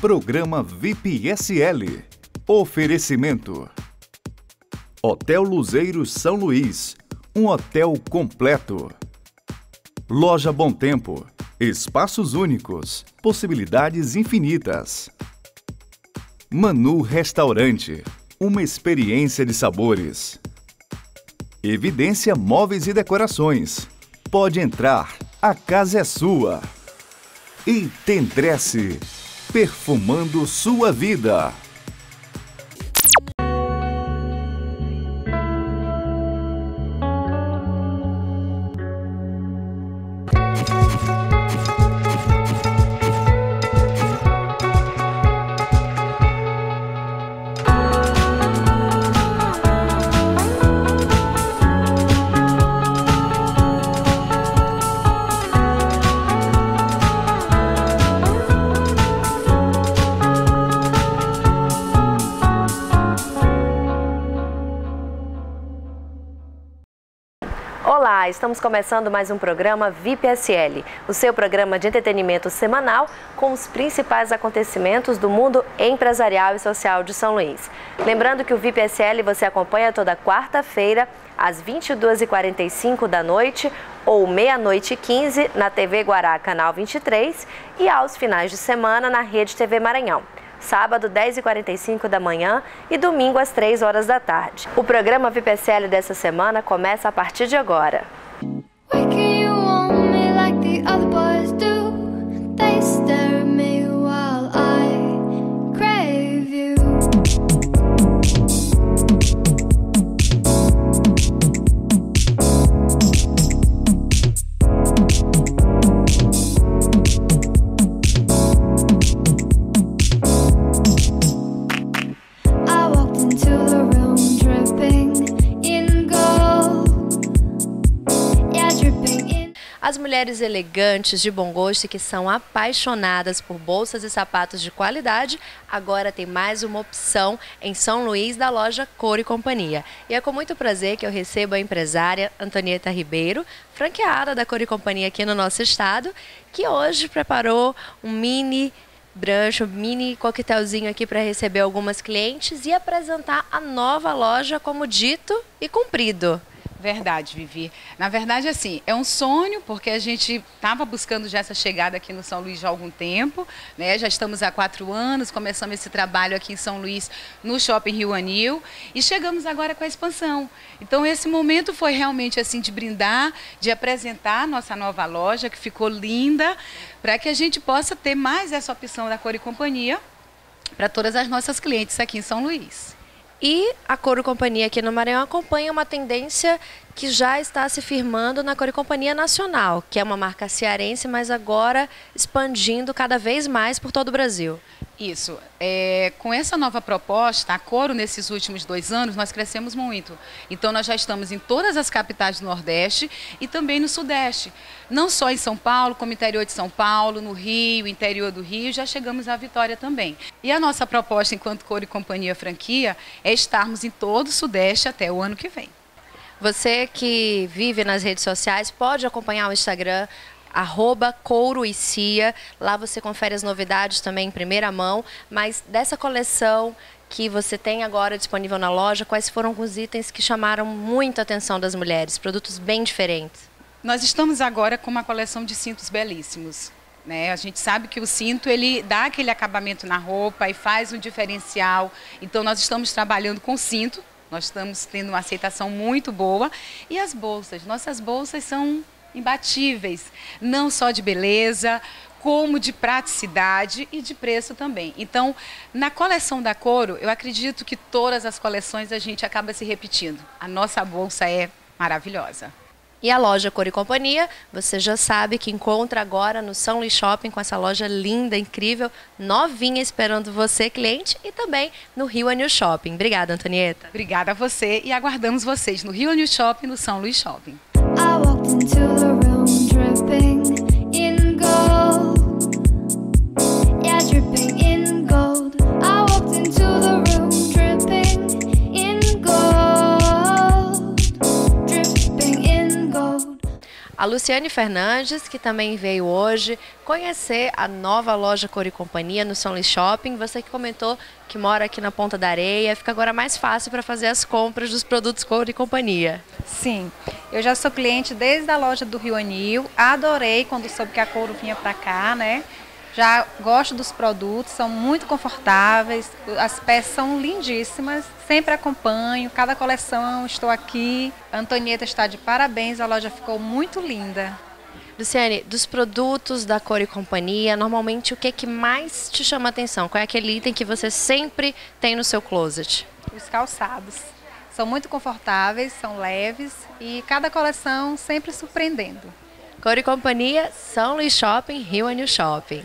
Programa VIP SL. Oferecimento. Hotel Luzeiros São Luís. Um hotel completo. Loja Bom Tempo. Espaços únicos. Possibilidades infinitas. Manu Restaurante. Uma experiência de sabores. Evidência Móveis e Decorações. Pode entrar, a casa é sua. E perfumando sua vida. Estamos começando mais um programa VIPSL, o seu programa de entretenimento semanal com os principais acontecimentos do mundo empresarial e social de São Luís. Lembrando que o VIPSL você acompanha toda quarta-feira às 22h45 da noite ou meia-noite e 15 na TV Guará, canal 23 e aos finais de semana na Rede TV Maranhão sábado 10h45 da manhã e domingo às 3 horas da tarde. O programa VPSL dessa semana começa a partir de agora. Why can't you want me like the other boys do? As mulheres elegantes, de bom gosto e que são apaixonadas por bolsas e sapatos de qualidade, agora tem mais uma opção em São Luís da loja Cor e Companhia. E é com muito prazer que eu recebo a empresária Antonieta Ribeiro, franqueada da Cor e Companhia aqui no nosso estado, que hoje preparou um mini brancho, mini coquetelzinho aqui para receber algumas clientes e apresentar a nova loja como dito e cumprido. Verdade, Vivi. Na verdade, assim, é um sonho, porque a gente estava buscando já essa chegada aqui no São Luís já há algum tempo, né? Já estamos há quatro anos, começamos esse trabalho aqui em São Luís, no Shopping Rio Anil, e chegamos agora com a expansão. Então, esse momento foi realmente, assim, de brindar, de apresentar nossa nova loja, que ficou linda, para que a gente possa ter mais essa opção da Cor e Companhia para todas as nossas clientes aqui em São Luís. E a Coro Companhia aqui no Maranhão acompanha uma tendência que já está se firmando na Coro Companhia Nacional, que é uma marca cearense, mas agora expandindo cada vez mais por todo o Brasil. Isso. É, com essa nova proposta, a Coro, nesses últimos dois anos, nós crescemos muito. Então, nós já estamos em todas as capitais do Nordeste e também no Sudeste. Não só em São Paulo, como interior de São Paulo, no Rio, interior do Rio, já chegamos à Vitória também. E a nossa proposta, enquanto Coro e Companhia Franquia, é estarmos em todo o Sudeste até o ano que vem. Você que vive nas redes sociais pode acompanhar o Instagram arroba Couro e Cia. Lá você confere as novidades também em primeira mão. Mas dessa coleção que você tem agora disponível na loja, quais foram alguns itens que chamaram muito a atenção das mulheres? Produtos bem diferentes. Nós estamos agora com uma coleção de cintos belíssimos. Né? A gente sabe que o cinto ele dá aquele acabamento na roupa e faz um diferencial. Então nós estamos trabalhando com cinto. Nós estamos tendo uma aceitação muito boa. E as bolsas? Nossas bolsas são imbatíveis, não só de beleza, como de praticidade e de preço também. Então, na coleção da Coro, eu acredito que todas as coleções a gente acaba se repetindo. A nossa bolsa é maravilhosa. E a loja Cor e Companhia, você já sabe que encontra agora no São Luís Shopping com essa loja linda, incrível, novinha esperando você, cliente, e também no Rio Anil Shopping. Obrigada, Antonieta. Obrigada a você e aguardamos vocês no Rio Anil Shopping, no São Luís Shopping. Luciane Fernandes, que também veio hoje conhecer a nova loja Cor e Companhia no São Luís Shopping. Você que comentou que mora aqui na Ponta da Areia, fica agora mais fácil para fazer as compras dos produtos Cor e Companhia. Sim, eu já sou cliente desde a loja do Rio Anil, adorei quando soube que a Couro vinha para cá, né? Já gosto dos produtos, são muito confortáveis, as peças são lindíssimas, sempre acompanho, cada coleção estou aqui. A Antonieta está de parabéns, a loja ficou muito linda. Luciane, dos produtos da Cor e Companhia, normalmente o que, é que mais te chama a atenção? Qual é aquele item que você sempre tem no seu closet? Os calçados. São muito confortáveis, são leves e cada coleção sempre surpreendendo. Cor e Companhia, São Luís Shopping, Rio Anil Shopping.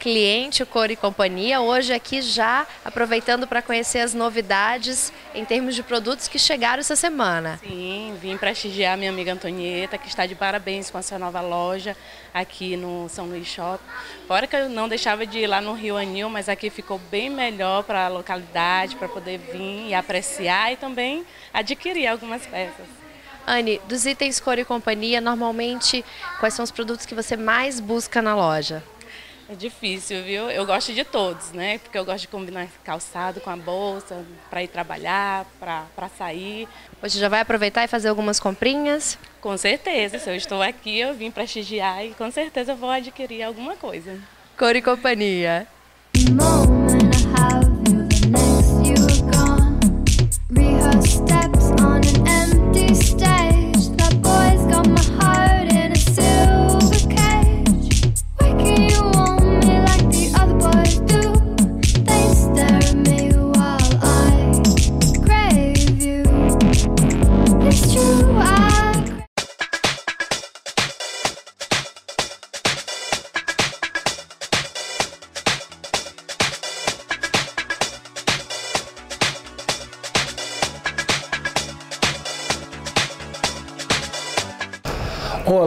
cliente, o Cor e Companhia, hoje aqui já aproveitando para conhecer as novidades em termos de produtos que chegaram essa semana. Sim, vim prestigiar minha amiga Antonieta, que está de parabéns com a sua nova loja aqui no São Luís Shopping. Fora que eu não deixava de ir lá no Rio Anil, mas aqui ficou bem melhor para a localidade, para poder vir e apreciar e também adquirir algumas peças. Anne, dos itens Cor e Companhia, normalmente quais são os produtos que você mais busca na loja? É difícil, viu? Eu gosto de todos, né? Porque eu gosto de combinar calçado com a bolsa, para ir trabalhar, para sair. Hoje já vai aproveitar e fazer algumas comprinhas? Com certeza. Se eu estou aqui, eu vim prestigiar e com certeza vou adquirir alguma coisa. Cor e Companhia.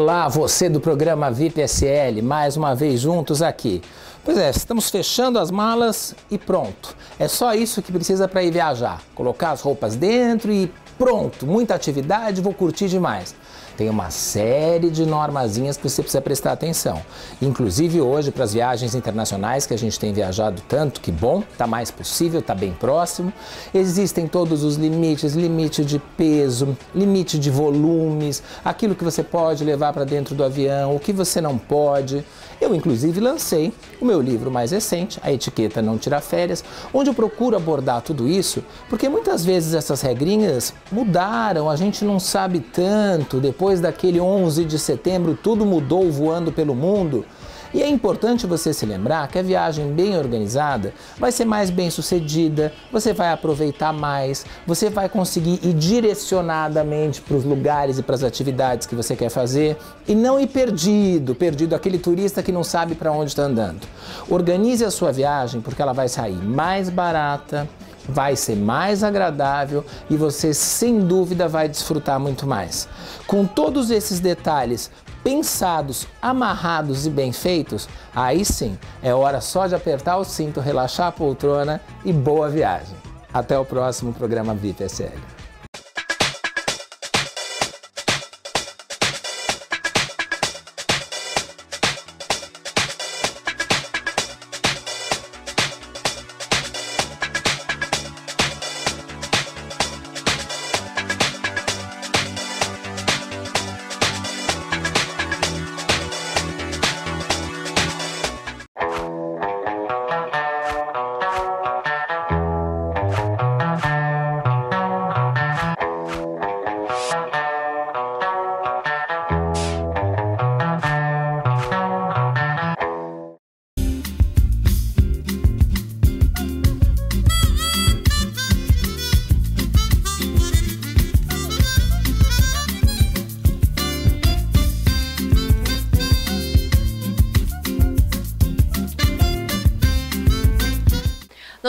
Olá, você do programa VIP SL, mais uma vez juntos aqui. Pois é, estamos fechando as malas e pronto. É só isso que precisa para ir viajar. Colocar as roupas dentro e pronto. Muita atividade, vou curtir demais tem uma série de normazinhas que você precisa prestar atenção. Inclusive hoje, para as viagens internacionais que a gente tem viajado tanto, que bom, está mais possível, está bem próximo. Existem todos os limites, limite de peso, limite de volumes, aquilo que você pode levar para dentro do avião, o que você não pode. Eu, inclusive, lancei o meu livro mais recente, A Etiqueta Não Tira Férias, onde eu procuro abordar tudo isso, porque muitas vezes essas regrinhas mudaram, a gente não sabe tanto. Depois daquele 11 de setembro, tudo mudou voando pelo mundo. E é importante você se lembrar que a viagem bem organizada vai ser mais bem sucedida, você vai aproveitar mais, você vai conseguir ir direcionadamente para os lugares e para as atividades que você quer fazer e não ir perdido, perdido aquele turista que não sabe para onde está andando. Organize a sua viagem porque ela vai sair mais barata, vai ser mais agradável e você sem dúvida vai desfrutar muito mais. Com todos esses detalhes pensados, amarrados e bem feitos, aí sim é hora só de apertar o cinto, relaxar a poltrona e boa viagem. Até o próximo programa VIP SL.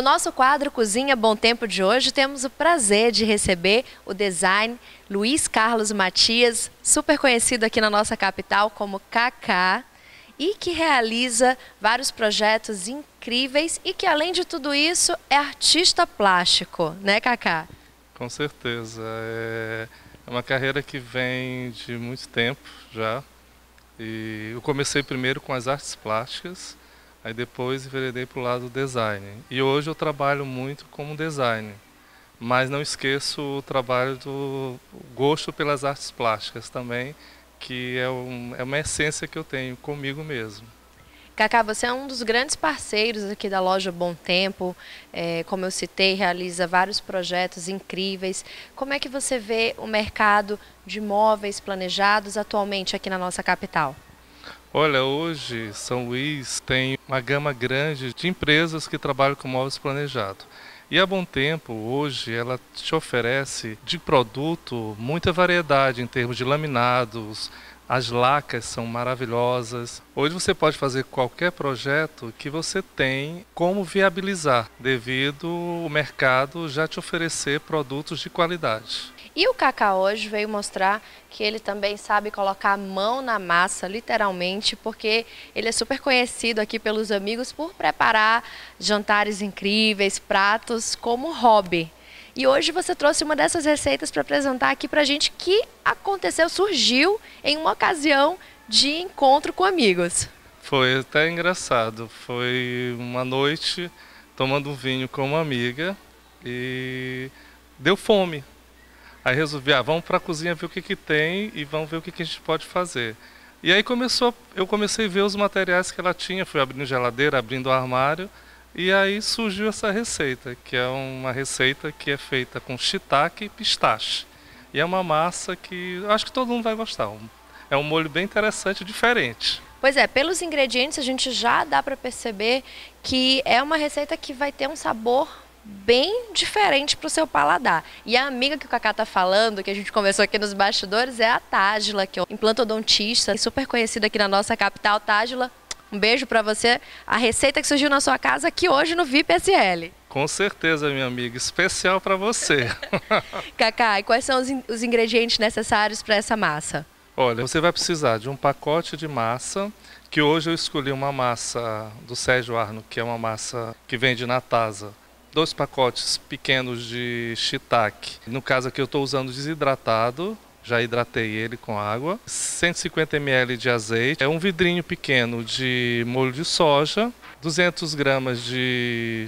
Nosso quadro Cozinha Bom Tempo de hoje, temos o prazer de receber o design Luiz Carlos Matias, super conhecido aqui na nossa capital como Kaká, e que realiza vários projetos incríveis e que, além de tudo isso, é artista plástico, né, Kaká? Com certeza. É uma carreira que vem de muito tempo já. E eu comecei primeiro com as artes plásticas, aí depois enveredei para o lado do design. E hoje eu trabalho muito como design, mas não esqueço o trabalho do gosto pelas artes plásticas também, que é, um, é uma essência que eu tenho comigo mesmo. Cacá, você é um dos grandes parceiros aqui da loja Bom Tempo. É, como eu citei, realiza vários projetos incríveis. Como é que você vê o mercado de móveis planejados atualmente aqui na nossa capital? Olha, hoje São Luís tem uma gama grande de empresas que trabalham com móveis planejados. E a Bom Tempo, hoje, ela te oferece de produto muita variedade em termos de laminados, as lacas são maravilhosas. Hoje você pode fazer qualquer projeto que você tem como viabilizar, devido o mercado já te oferecer produtos de qualidade. E o Kaká hoje veio mostrar que ele também sabe colocar a mão na massa, literalmente, porque ele é super conhecido aqui pelos amigos por preparar jantares incríveis, pratos como hobby. E hoje você trouxe uma dessas receitas para apresentar aqui para a gente que aconteceu, surgiu em uma ocasião de encontro com amigos. Foi até engraçado. Foi uma noite tomando um vinho com uma amiga e deu fome. Aí resolvi, ah, vamos para a cozinha ver o que, que tem e vamos ver o que, que a gente pode fazer. E aí começou, eu comecei a ver os materiais que ela tinha, fui abrindo geladeira, abrindo armário e aí surgiu essa receita, que é uma receita que é feita com shiitake e pistache. E é uma massa que acho que todo mundo vai gostar. É um molho bem interessante, diferente. Pois é, pelos ingredientes a gente já dá para perceber que é uma receita que vai ter um sabor bem diferente para o seu paladar. E a amiga que o Cacá tá falando, que a gente conversou aqui nos bastidores, é a Tágila, que é implantodontista, super conhecida aqui na nossa capital. Tágila, um beijo para você. A receita que surgiu na sua casa aqui hoje no VIP SL. Com certeza, minha amiga, especial para você. Cacá, e quais são os, in os ingredientes necessários para essa massa? Olha, você vai precisar de um pacote de massa, que hoje eu escolhi uma massa do Sérgio Arno, que é uma massa que vende na Tasa. Dois pacotes pequenos de shiitake. No caso aqui eu estou usando desidratado, já hidratei ele com água. 150 ml de azeite, é um vidrinho pequeno de molho de soja, 200 gramas de,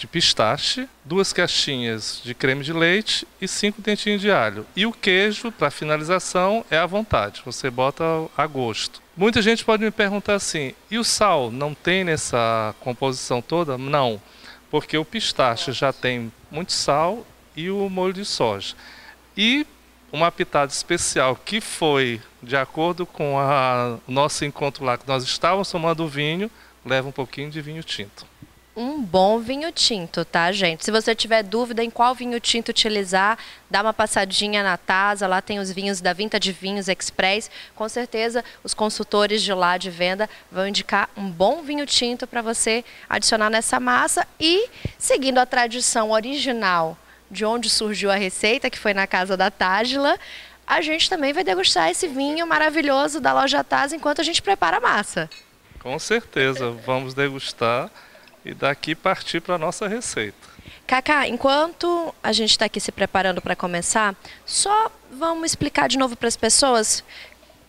de, pistache, duas caixinhas de creme de leite e cinco dentinhos de alho. E o queijo, para finalização, é à vontade, você bota a gosto. Muita gente pode me perguntar assim: e o sal não tem nessa composição toda? Não, porque o pistache já tem muito sal e o molho de soja. E uma pitada especial que foi de acordo com o nosso encontro lá que nós estávamos tomando vinho, leva um pouquinho de vinho tinto. Um bom vinho tinto, tá, gente? Se você tiver dúvida em qual vinho tinto utilizar, dá uma passadinha na Tasa, lá tem os vinhos da Vinta de Vinhos Express. Com certeza, os consultores de lá de venda vão indicar um bom vinho tinto para você adicionar nessa massa e seguindo a tradição original de onde surgiu a receita, que foi na casa da Tágila, a gente também vai degustar esse vinho maravilhoso da loja Taz enquanto a gente prepara a massa. Com certeza, vamos degustar e daqui partir para a nossa receita. Cacá, enquanto a gente está aqui se preparando para começar, só vamos explicar de novo para as pessoas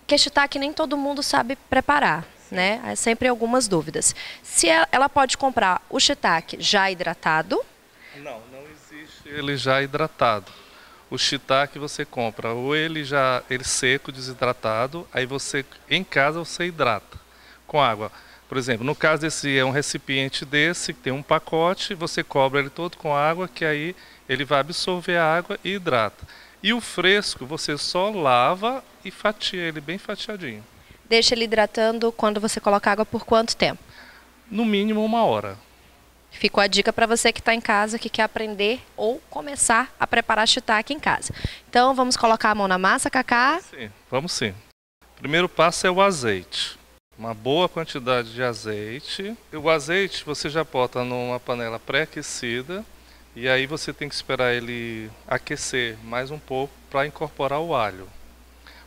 que que nem todo mundo sabe preparar. Né? Há sempre algumas dúvidas. Se ela pode comprar o shiitake já hidratado? Não, ele já hidratado. O shiitake você compra ou ele já ele seco, desidratado, aí você em casa você hidrata com água. Por exemplo, no caso desse é um recipiente desse que tem um pacote, você cobre ele todo com água, que aí ele vai absorver a água e hidrata. E o fresco você só lava e fatia ele bem fatiadinho. Deixa ele hidratando quando você coloca água por quanto tempo? No mínimo uma hora. Ficou a dica para você que está em casa, que quer aprender ou começar a preparar shiitake em casa. Então, vamos colocar a mão na massa, Cacá? Sim, vamos sim. O primeiro passo é o azeite. Uma boa quantidade de azeite. O azeite você já bota numa panela pré-aquecida e aí você tem que esperar ele aquecer mais um pouco para incorporar o alho.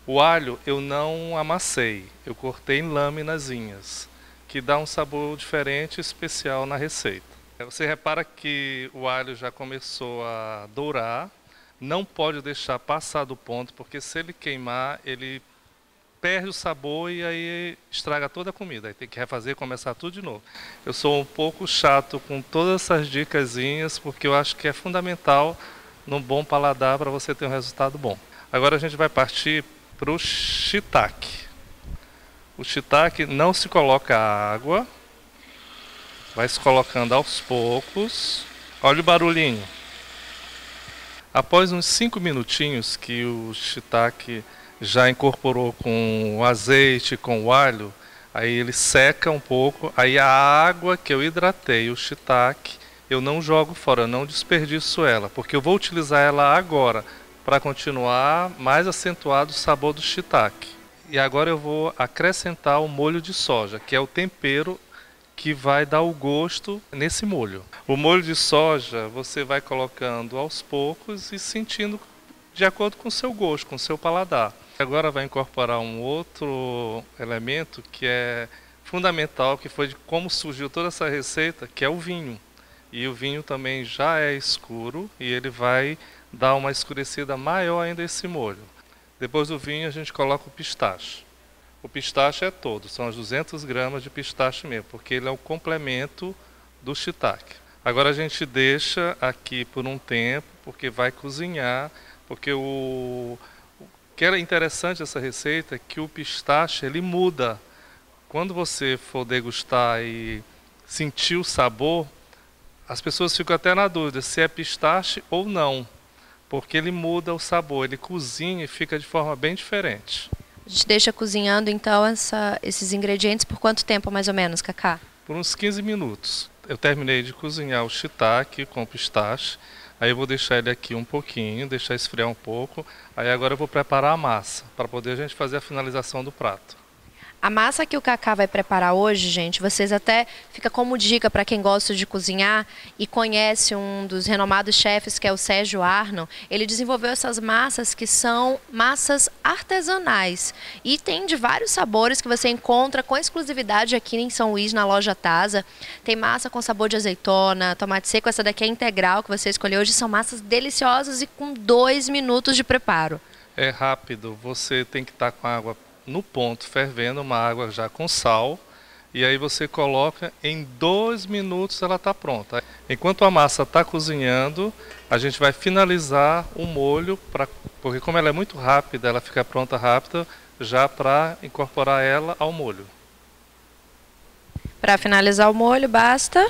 O alho eu não amassei, eu cortei em laminazinhas, que dá um sabor diferente especial na receita. Você repara que o alho já começou a dourar, não pode deixar passar do ponto, porque se ele queimar, ele perde o sabor e aí estraga toda a comida. Aí tem que refazer e começar tudo de novo. Eu sou um pouco chato com todas essas dicasinhas, porque eu acho que é fundamental no bom paladar para você ter um resultado bom. Agora a gente vai partir para o shiitake. O shiitake não se coloca água, vai se colocando aos poucos. Olha o barulhinho. Após uns 5 minutinhos que o shiitake já incorporou com o azeite, com o alho, aí ele seca um pouco, aí a água que eu hidratei, o shiitake, eu não jogo fora, eu não desperdiço ela, porque eu vou utilizar ela agora para continuar mais acentuado o sabor do shiitake. E agora eu vou acrescentar o molho de soja, que é o tempero que vai dar o gosto nesse molho. O molho de soja você vai colocando aos poucos e sentindo de acordo com o seu gosto, com o seu paladar. Agora vai incorporar um outro elemento que é fundamental, que foi de como surgiu toda essa receita, que é o vinho. E o vinho também já é escuro e ele vai dar uma escurecida maior ainda esse molho. Depois do vinho a gente coloca o pistache. O pistache é todo, são as 200 gramas de pistache mesmo, porque ele é o complemento do shiitake. Agora a gente deixa aqui por um tempo, porque vai cozinhar, porque o que era interessante essa receita é que o pistache ele muda. Quando você for degustar e sentir o sabor, as pessoas ficam até na dúvida se é pistache ou não, porque ele muda o sabor, ele cozinha e fica de forma bem diferente. A gente deixa cozinhando então essa, esses ingredientes por quanto tempo mais ou menos, Cacá? Por uns 15 minutos. Eu terminei de cozinhar o shiitake com pistache Aí eu vou deixar ele aqui um pouquinho, deixar esfriar um pouco. Aí agora eu vou preparar a massa, para poder a gente fazer a finalização do prato. A massa que o Cacá vai preparar hoje, gente, vocês até fica como dica para quem gosta de cozinhar e conhece um dos renomados chefes que é o Sérgio Arno. Ele desenvolveu essas massas que são massas artesanais e tem de vários sabores que você encontra com exclusividade aqui em São Luís na loja Tasa. Tem massa com sabor de azeitona, tomate seco, essa daqui é integral que você escolheu hoje. São massas deliciosas e com dois minutos de preparo. É rápido, você tem que estar com água no ponto fervendo, uma água já com sal, e aí você coloca, em dois minutos ela está pronta. Enquanto a massa está cozinhando, a gente vai finalizar o molho, pra, porque como ela é muito rápida, ela fica pronta rápida, já para incorporar ela ao molho. Para finalizar o molho, basta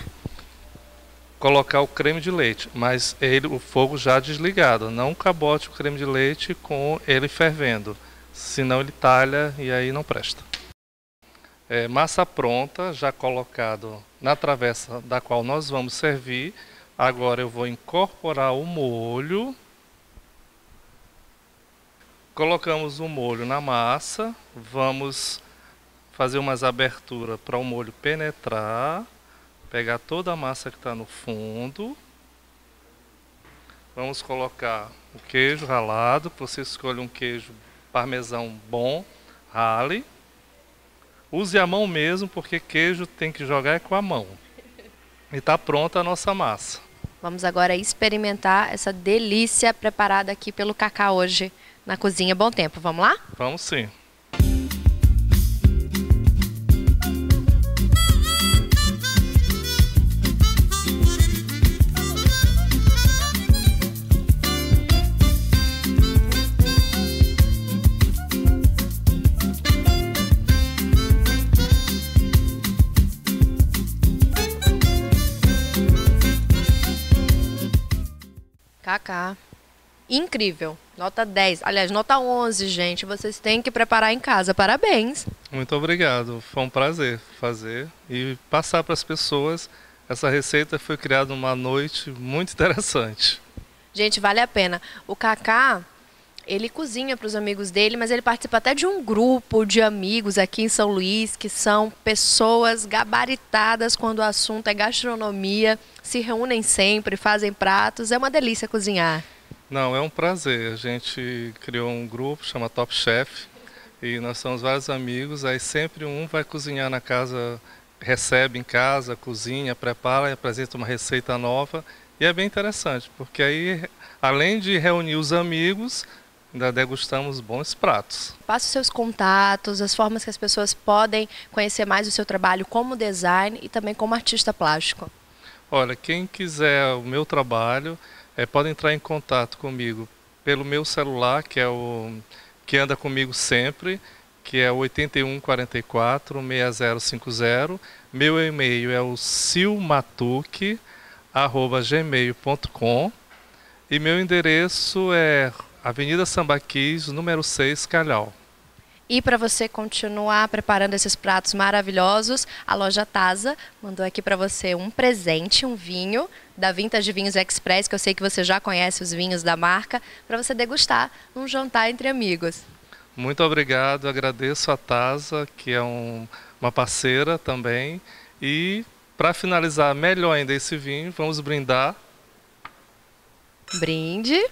colocar o creme de leite, mas ele, o fogo já desligado, não cabote o creme de leite com ele fervendo senão ele talha e aí não presta. É, massa pronta, já colocado na travessa da qual nós vamos servir. Agora eu vou incorporar o molho. Colocamos o molho na massa, vamos fazer umas aberturas para o molho penetrar, pegar toda a massa que está no fundo. Vamos colocar o queijo ralado, você escolhe um queijo parmesão bom, rale. Use a mão mesmo, porque queijo tem que jogar com a mão. E está pronta a nossa massa. Vamos agora experimentar essa delícia preparada aqui pelo Cacá hoje na cozinha Bom Tempo. Vamos lá? Vamos sim. Kaká. Incrível. Nota 10. Aliás, nota 11, gente. Vocês têm que preparar em casa. Parabéns. Muito obrigado. Foi um prazer fazer e passar para as pessoas. Essa receita foi criada numa noite muito interessante. Gente, vale a pena. O Kaká, Ele cozinha para os amigos dele, mas ele participa até de um grupo de amigos aqui em São Luís, que são pessoas gabaritadas quando o assunto é gastronomia, se reúnem sempre, fazem pratos. É uma delícia cozinhar. Não, é um prazer. A gente criou um grupo, chama Top Chef, e nós somos vários amigos. Aí sempre um vai cozinhar na casa, recebe em casa, cozinha, prepara e apresenta uma receita nova. E é bem interessante, porque aí, além de reunir os amigos, ainda degustamos bons pratos. Passe os seus contatos, as formas que as pessoas podem conhecer mais o seu trabalho como design e também como artista plástico. Olha, quem quiser o meu trabalho, é, pode entrar em contato comigo pelo meu celular, que é o que anda comigo sempre, que é o 8144 6050. Meu e-mail é o silmatuque@gmail.com e meu endereço é Avenida Sambaquis, número 6, Calhau. E para você continuar preparando esses pratos maravilhosos, a loja Taza mandou aqui para você um presente, um vinho da Vintage Vinhos Express, que eu sei que você já conhece os vinhos da marca, para você degustar num jantar entre amigos. Muito obrigado, agradeço a Taza, que é um, uma parceira também. E para finalizar melhor ainda esse vinho, vamos brindar. Brinde.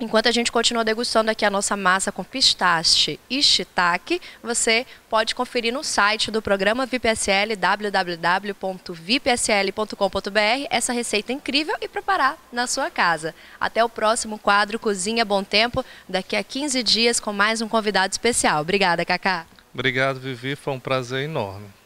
Enquanto a gente continua degustando aqui a nossa massa com pistache e shiitake, você pode conferir no site do programa VIPSL, www.vipsl.com.br, essa receita incrível e preparar na sua casa. Até o próximo quadro Cozinha Bom Tempo, daqui a 15 dias com mais um convidado especial. Obrigada, Cacá. Obrigado, Vivi, foi um prazer enorme.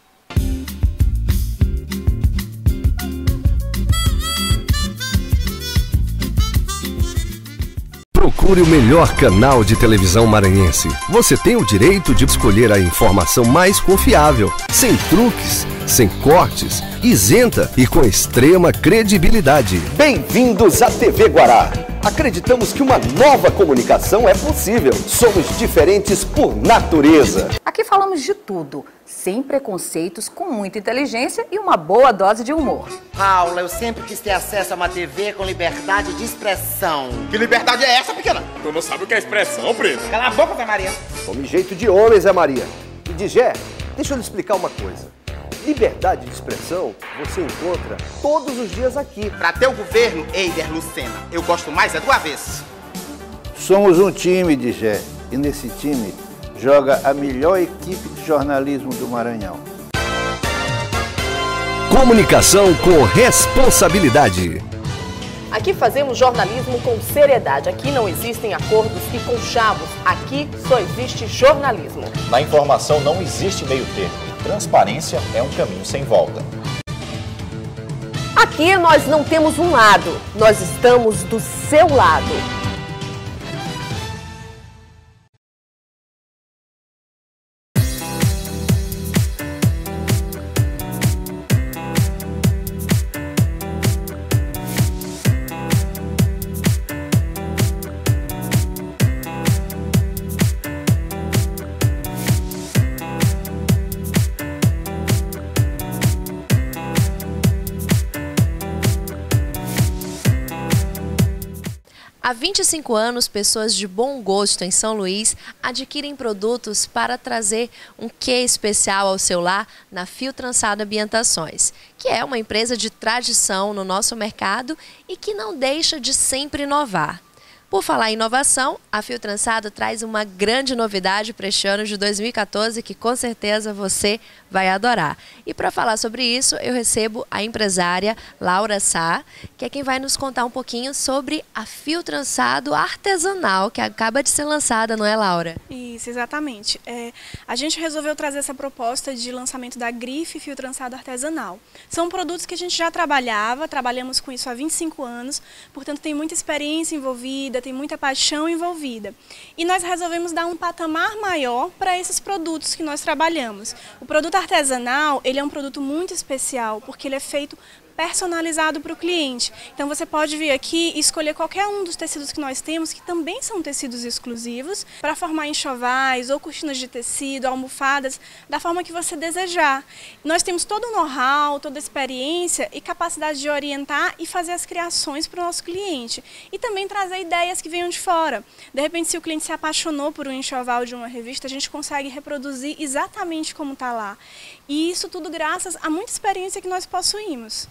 Procure o melhor canal de televisão maranhense. Você tem o direito de escolher a informação mais confiável, sem truques, sem cortes, isenta e com extrema credibilidade. Bem-vindos à TV Guará. Acreditamos que uma nova comunicação é possível. Somos diferentes por natureza. Aqui falamos de tudo sem preconceitos, com muita inteligência e uma boa dose de humor. Paula, eu sempre quis ter acesso a uma TV com liberdade de expressão. Que liberdade é essa, pequena? Tu não sabe o que é expressão, preto? Cala a boca, Zé Maria. Tome jeito de homem, Zé Maria. E de Gé, deixa eu lhe explicar uma coisa. Liberdade de expressão você encontra todos os dias aqui. Pra teu governo, Eider Lucena, eu gosto mais é do avesso. Somos um time, de Gé, e nesse time joga a melhor equipe de jornalismo do Maranhão. Comunicação com responsabilidade. Aqui fazemos jornalismo com seriedade. Aqui não existem acordos e conchavos. Aqui só existe jornalismo. Na informação não existe meio termo. Transparência é um caminho sem volta. Aqui nós não temos um lado, nós estamos do seu lado. 25 anos, pessoas de bom gosto em São Luís adquirem produtos para trazer um quê especial ao seu lar na Fio Trançado Ambientações, que é uma empresa de tradição no nosso mercado e que não deixa de sempre inovar. Por falar em inovação, a Fio Trançado traz uma grande novidade para este ano de 2014 que com certeza você vai adorar. E para falar sobre isso, eu recebo a empresária Laura Sá, que é quem vai nos contar um pouquinho sobre a Fio Trançado artesanal que acaba de ser lançada, não é, Laura? Isso, exatamente. É, a gente resolveu trazer essa proposta de lançamento da Grife Fio Trançado Artesanal. São produtos que a gente já trabalhava, trabalhamos com isso há 25 anos, portanto tem muita experiência envolvida, tem muita paixão envolvida. E nós resolvemos dar um patamar maior para esses produtos que nós trabalhamos. O produto artesanal, ele é um produto muito especial, porque ele é feito personalizado para o cliente. Então você pode vir aqui e escolher qualquer um dos tecidos que nós temos, que também são tecidos exclusivos, para formar enxovais ou cortinas de tecido, almofadas, da forma que você desejar. Nós temos todo o know-how, toda a experiência e capacidade de orientar e fazer as criações para o nosso cliente. E também trazer ideias que venham de fora. De repente, se o cliente se apaixonou por um enxoval de uma revista, a gente consegue reproduzir exatamente como está lá. E isso tudo graças a muita experiência que nós possuímos.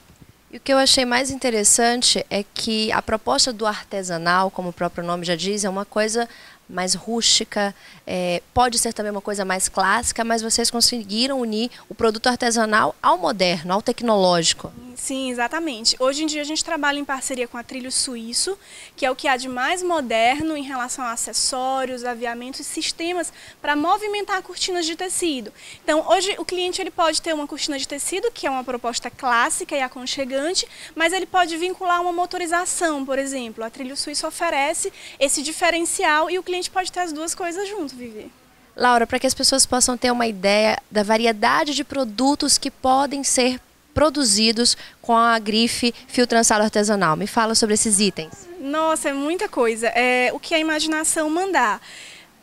E o que eu achei mais interessante é que a proposta do artesanal, como o próprio nome já diz, é uma coisa mais rústica, é, pode ser também uma coisa mais clássica, mas vocês conseguiram unir o produto artesanal ao moderno, ao tecnológico. Sim, exatamente. Hoje em dia a gente trabalha em parceria com a Trilho Suíço, que é o que há de mais moderno em relação a acessórios, aviamentos e sistemas para movimentar cortinas de tecido. Então, hoje o cliente ele pode ter uma cortina de tecido, que é uma proposta clássica e aconchegante, mas ele pode vincular uma motorização, por exemplo. A Trilho Suíço oferece esse diferencial e o cliente pode ter as duas coisas junto, Vivi. Laura, para que as pessoas possam ter uma ideia da variedade de produtos que podem ser produzidos com a grife fio trançado artesanal. Me fala sobre esses itens. Nossa, é muita coisa. É o que a imaginação mandar.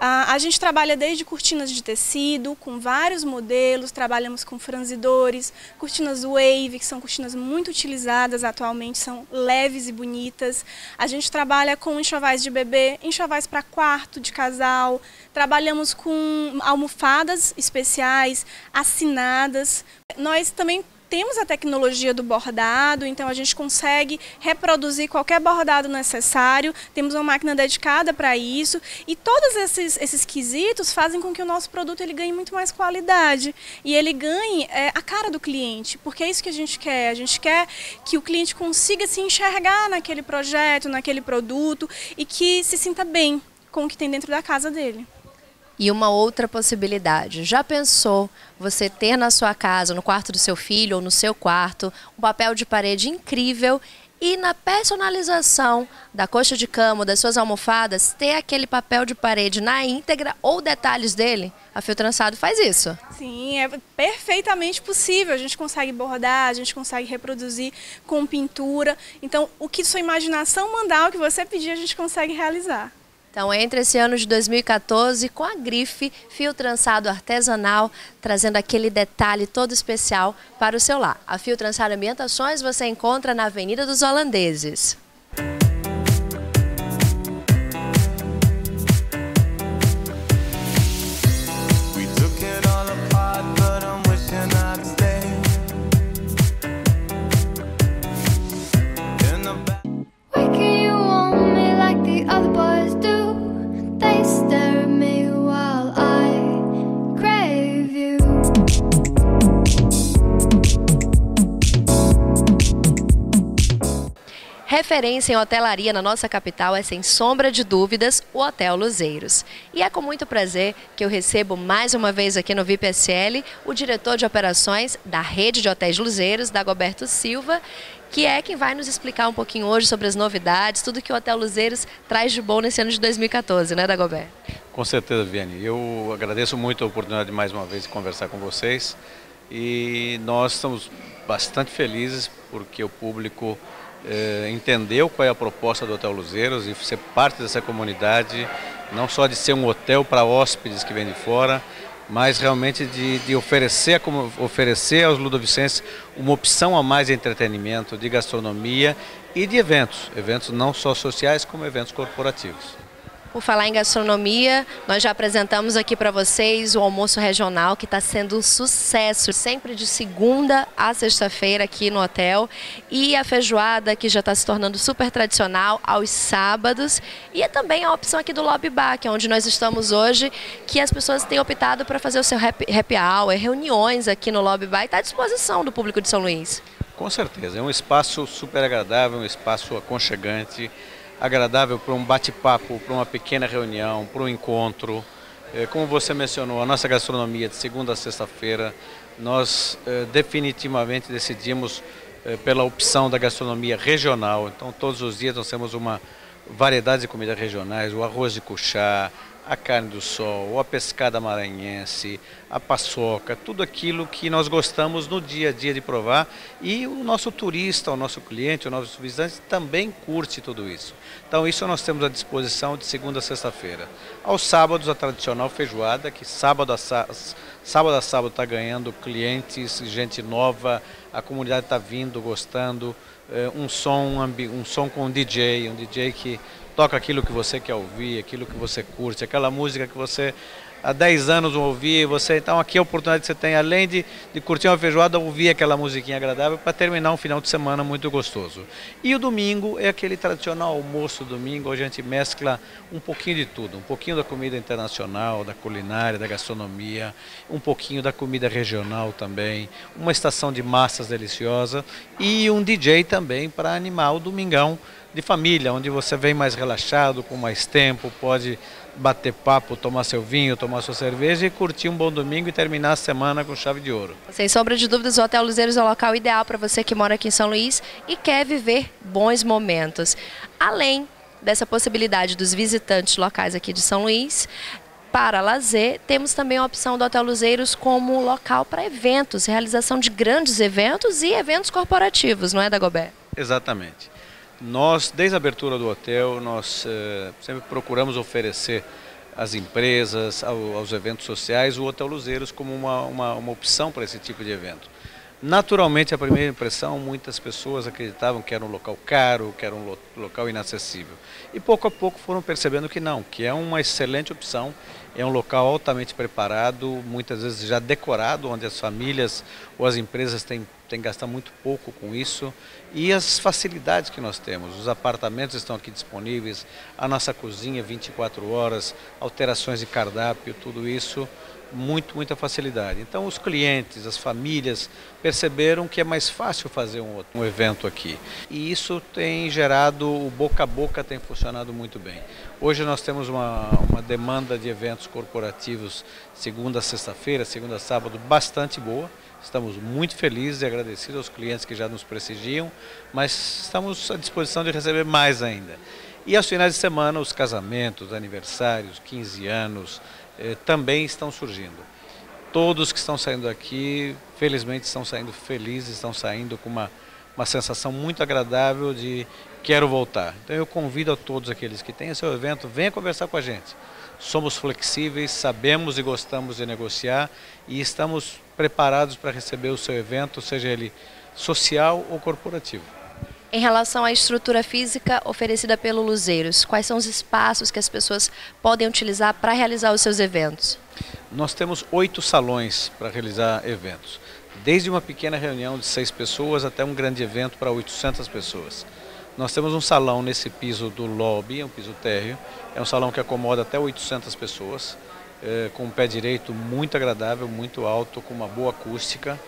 A, a gente trabalha desde cortinas de tecido, com vários modelos, trabalhamos com franzidores, cortinas wave, que são cortinas muito utilizadas atualmente, são leves e bonitas. A gente trabalha com enxovais de bebê, enxovais para quarto de casal, trabalhamos com almofadas especiais, assinadas. Nós também temos a tecnologia do bordado, então a gente consegue reproduzir qualquer bordado necessário, temos uma máquina dedicada para isso. E todos esses, esses quesitos fazem com que o nosso produto ele ganhe muito mais qualidade. E ele ganhe é, a cara do cliente, porque é isso que a gente quer, a gente quer que o cliente consiga se enxergar naquele projeto, naquele produto e que se sinta bem com o que tem dentro da casa dele. E uma outra possibilidade, já pensou você ter na sua casa, no quarto do seu filho ou no seu quarto, um papel de parede incrível e na personalização da coxa de cama, das suas almofadas, ter aquele papel de parede na íntegra ou detalhes dele? A Fio Trançado faz isso. Sim, é perfeitamente possível. A gente consegue bordar, a gente consegue reproduzir com pintura. Então, o que sua imaginação mandar, o que você pedir, a gente consegue realizar. Então, entre esse ano de 2014 com a grife fio trançado artesanal, trazendo aquele detalhe todo especial para o seu lar. A Fio Trançado Ambientações você encontra na Avenida dos Holandeses. Referência em hotelaria na nossa capital é, sem sombra de dúvidas, o Hotel Luzeiros. E é com muito prazer que eu recebo mais uma vez aqui no VIPSL o diretor de operações da rede de hotéis Luzeiros, Dagoberto Silva, que é quem vai nos explicar um pouquinho hoje sobre as novidades, tudo que o Hotel Luzeiros traz de bom nesse ano de 2014, né, Dagoberto? Com certeza, Viane. Eu agradeço muito a oportunidade de mais uma vez de conversar com vocês e nós estamos bastante felizes porque o público eh, entendeu qual é a proposta do Hotel Luzeiros e ser parte dessa comunidade, não só de ser um hotel para hóspedes que vêm de fora, mas realmente de, de oferecer, oferecer aos ludovicenses uma opção a mais de entretenimento, de gastronomia e de eventos, eventos não só sociais como eventos corporativos. Por falar em gastronomia, nós já apresentamos aqui para vocês o almoço regional que está sendo um sucesso, sempre de segunda a sexta-feira aqui no hotel. E a feijoada que já está se tornando super tradicional aos sábados. E é também a opção aqui do Lobby Bar, que é onde nós estamos hoje, que as pessoas têm optado para fazer o seu happy, hour, reuniões aqui no Lobby Bar e está à disposição do público de São Luís. Com certeza, é um espaço super agradável, um espaço aconchegante agradável para um bate-papo, para uma pequena reunião, para um encontro. É, como você mencionou, a nossa gastronomia de segunda a sexta-feira, nós é, definitivamente decidimos é, pela opção da gastronomia regional. Então, todos os dias nós temos uma variedade de comidas regionais, o arroz de cuchá, a carne do sol, a pescada maranhense, a paçoca, tudo aquilo que nós gostamos no dia a dia de provar e o nosso turista, o nosso cliente, o nosso visitante também curte tudo isso. Então isso nós temos à disposição de segunda a sexta-feira. Aos sábados a tradicional feijoada, que sábado a, sábado, sábado está ganhando clientes, gente nova, a comunidade está vindo, gostando, eh, um som, um som com um DJ, um DJ que toca aquilo que você quer ouvir, aquilo que você curte, aquela música que você há 10 anos não ouvia, você então aqui a oportunidade que você tem, além de, de curtir uma feijoada, ouvir aquela musiquinha agradável para terminar um final de semana muito gostoso. E o domingo é aquele tradicional almoço domingo, onde a gente mescla um pouquinho de tudo, um pouquinho da comida internacional, da culinária, da gastronomia, um pouquinho da comida regional também, uma estação de massas deliciosa e um DJ também para animar o domingão de família, onde você vem mais relaxado, com mais tempo, pode bater papo, tomar seu vinho, tomar sua cerveja e curtir um bom domingo e terminar a semana com chave de ouro. Sem sombra de dúvidas, o Hotel Luzeiros é o local ideal para você que mora aqui em São Luís e quer viver bons momentos. Além dessa possibilidade dos visitantes locais aqui de São Luís, para lazer, temos também a opção do Hotel Luzeiros como local para eventos, realização de grandes eventos e eventos corporativos, não é, Dagobert? Exatamente. Nós, desde a abertura do hotel, nós eh, sempre procuramos oferecer às empresas, ao, aos eventos sociais, o Hotel Luzeiros como uma, uma, uma opção para esse tipo de evento. Naturalmente, a primeira impressão, muitas pessoas acreditavam que era um local caro, que era um lo local inacessível. E pouco a pouco foram percebendo que não, que é uma excelente opção, é um local altamente preparado, muitas vezes já decorado, onde as famílias ou as empresas têm tem que gastar muito pouco com isso. E as facilidades que nós temos, os apartamentos estão aqui disponíveis, a nossa cozinha 24 horas, alterações de cardápio, tudo isso, muito, muita facilidade. Então os clientes, as famílias perceberam que é mais fácil fazer um, um evento aqui. E isso tem gerado, o boca a boca tem funcionado muito bem. Hoje nós temos uma, uma demanda de eventos corporativos segunda sexta-feira, segunda sábado, bastante boa. Estamos muito felizes e agradecidos aos clientes que já nos prestigiam, mas estamos à disposição de receber mais ainda. E aos finais de semana, os casamentos, aniversários, 15 anos, eh, também estão surgindo. Todos que estão saindo aqui, felizmente, estão saindo felizes, estão saindo com uma, uma sensação muito agradável de quero voltar. Então eu convido a todos aqueles que têm seu evento, venha conversar com a gente somos flexíveis, sabemos e gostamos de negociar e estamos preparados para receber o seu evento, seja ele social ou corporativo. Em relação à estrutura física oferecida pelo Luzeiros, quais são os espaços que as pessoas podem utilizar para realizar os seus eventos? Nós temos oito salões para realizar eventos, desde uma pequena reunião de seis pessoas até um grande evento para 800 pessoas. Nós temos um salão nesse piso do lobby, é um piso térreo, é um salão que acomoda até 800 pessoas, é, com um pé direito muito agradável, muito alto, com uma boa acústica.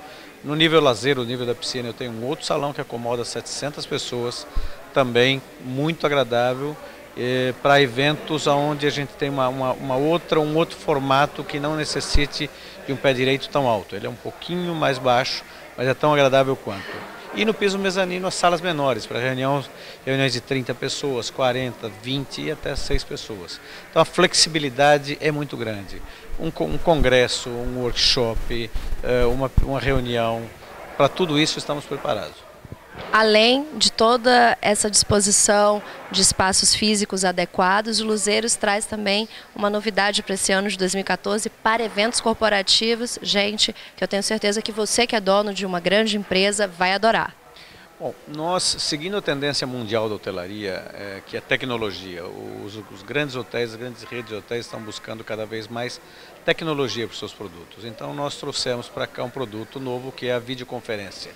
No nível lazer, o nível da piscina, eu tenho um outro salão que acomoda 700 pessoas, também muito agradável, é, para eventos onde a gente tem uma, uma, uma, outra, um outro formato que não necessite de um pé direito tão alto. Ele é um pouquinho mais baixo, mas é tão agradável quanto. E no piso mezanino as salas menores, para reunião, reuniões de 30 pessoas, 40, 20 e até 6 pessoas. Então a flexibilidade é muito grande. Um, um congresso, um workshop, eh, uma, uma reunião, para tudo isso estamos preparados. Além de toda essa disposição de espaços físicos adequados, o Luzeiros traz também uma novidade para esse ano de 2014 para eventos corporativos. Gente, que eu tenho certeza que você que é dono de uma grande empresa vai adorar. Bom, nós, seguindo a tendência mundial da hotelaria, é, que é tecnologia, os, os, grandes hotéis, as grandes redes de hotéis estão buscando cada vez mais tecnologia para os seus produtos. Então nós trouxemos para cá um produto novo que é a videoconferência.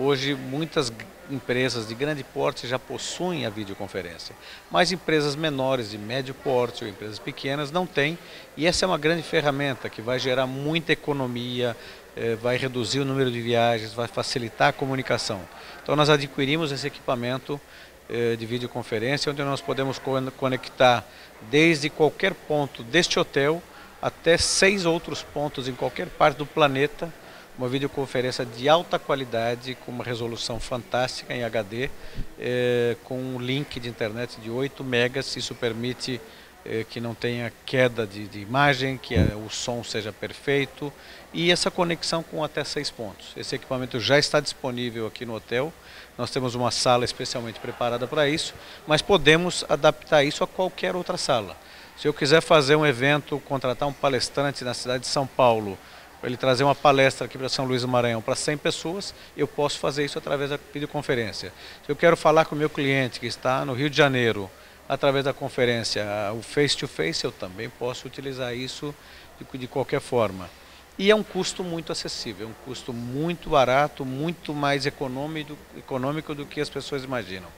Hoje, muitas empresas de grande porte já possuem a videoconferência, mas empresas menores, de médio porte ou empresas pequenas não têm, e essa é uma grande ferramenta que vai gerar muita economia, eh, vai reduzir o número de viagens, vai facilitar a comunicação. Então, nós adquirimos esse equipamento eh, de videoconferência, onde nós podemos conectar desde qualquer ponto deste hotel até seis outros pontos em qualquer parte do planeta uma videoconferência de alta qualidade, com uma resolução fantástica em HD, eh, com um link de internet de 8 megas. Isso permite eh, que não tenha queda de, de imagem, que eh, o som seja perfeito e essa conexão com até seis pontos. Esse equipamento já está disponível aqui no hotel. Nós temos uma sala especialmente preparada para isso, mas podemos adaptar isso a qualquer outra sala. Se eu quiser fazer um evento, contratar um palestrante na cidade de São Paulo, para ele trazer uma palestra aqui para São Luís do Maranhão para 100 pessoas, eu posso fazer isso através da videoconferência. Se eu quero falar com o meu cliente que está no Rio de Janeiro, através da conferência, o face-to-face, -face, eu também posso utilizar isso de, de qualquer forma. E é um custo muito acessível, é um custo muito barato, muito mais econômico, econômico do que as pessoas imaginam.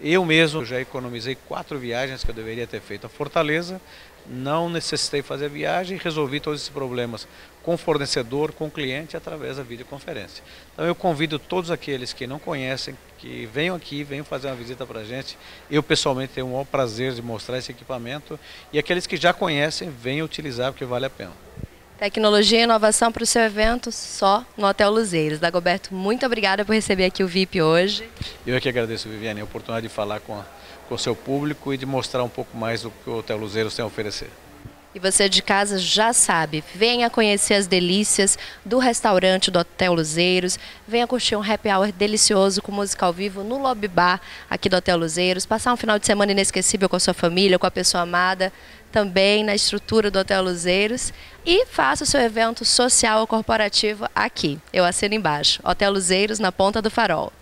Eu mesmo já economizei quatro viagens que eu deveria ter feito a Fortaleza, não necessitei fazer viagem e resolvi todos esses problemas com o fornecedor, com o cliente, através da videoconferência. Então eu convido todos aqueles que não conhecem, que venham aqui, venham fazer uma visita para a gente. Eu pessoalmente tenho o maior prazer de mostrar esse equipamento e aqueles que já conhecem, venham utilizar porque vale a pena. Tecnologia e inovação para o seu evento só no Hotel Luzeiros. Dagoberto, muito obrigada por receber aqui o VIP hoje. Eu é que agradeço, Viviane, a oportunidade de falar com, a, com o seu público e de mostrar um pouco mais do que o Hotel Luzeiros tem a oferecer. E você de casa já sabe, venha conhecer as delícias do restaurante do Hotel Luzeiros, venha curtir um happy hour delicioso com música ao vivo no lobby bar aqui do Hotel Luzeiros, passar um final de semana inesquecível com a sua família, com a pessoa amada, também na estrutura do Hotel Luzeiros e faça o seu evento social ou corporativo aqui. Eu assino embaixo, Hotel Luzeiros na Ponta do Farol.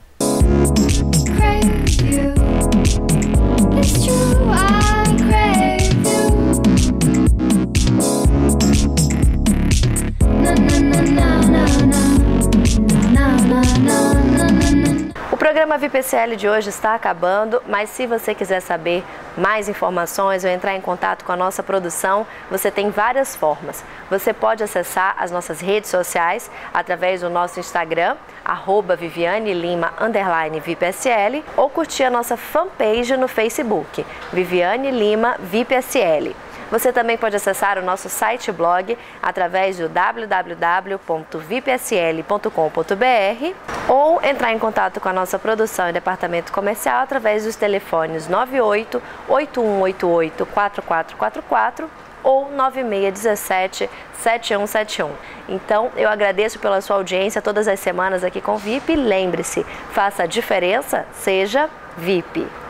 Programa VPCL de hoje está acabando, mas se você quiser saber mais informações ou entrar em contato com a nossa produção, você tem várias formas. Você pode acessar as nossas redes sociais através do nosso Instagram, arroba Viviane Lima, ou curtir a nossa fanpage no Facebook, Viviane Lima VIPSL. Você também pode acessar o nosso site e blog através do www.vipsl.com.br ou entrar em contato com a nossa produção e departamento comercial através dos telefones 98 8188 4444 ou 9617 7171. Então, eu agradeço pela sua audiência todas as semanas aqui com VIP. Lembre-se, faça a diferença, seja VIP.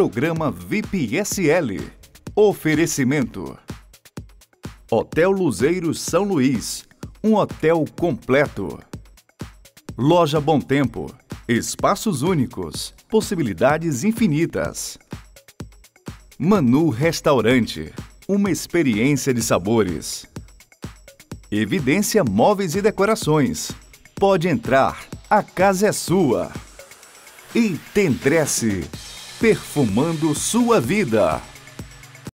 Programa VIP SL. Oferecimento. Hotel Luzeiros São Luís. Um hotel completo. Loja Bom Tempo. Espaços únicos. Possibilidades infinitas. Manu Restaurante. Uma experiência de sabores. Evidência Móveis e Decorações. Pode entrar. A casa é sua. E Tendresse perfumando sua vida.